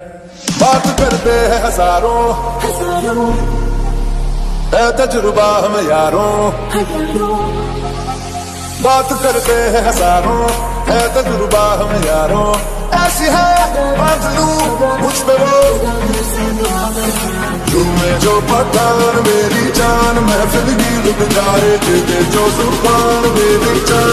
बात करते हैं हज़ारों। है तजुर्बा हम यारों। बात करते हैं हज़ारों। है तजुर्बा हम यारों। ऐसी है बादलू मुझ पे वो। तुम्हें जो पठान मेरी जान महफिल की लुट जा दे जो ज़ुबान मेरी जान।